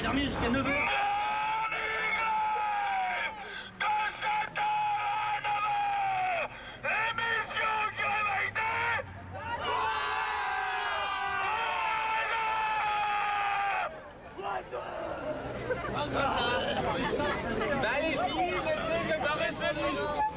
va dormir jusqu'à 9h. Bah allez-y, mettez ça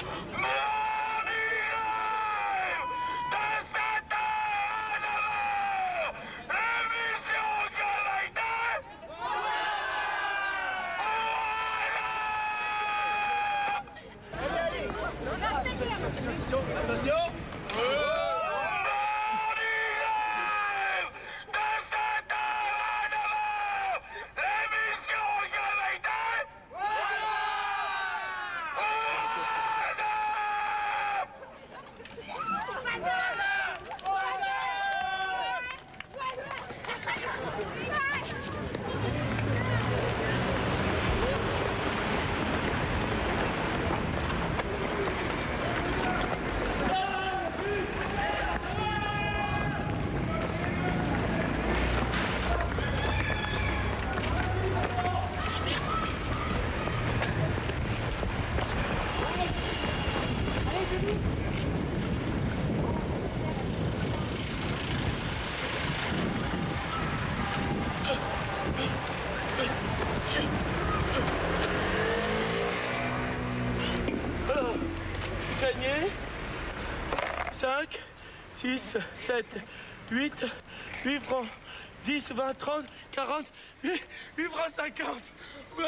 attention, attention. 5, 6, 7, 8, 8 francs, 10, 20, 30, 40, 8, 8 francs 50. Ouais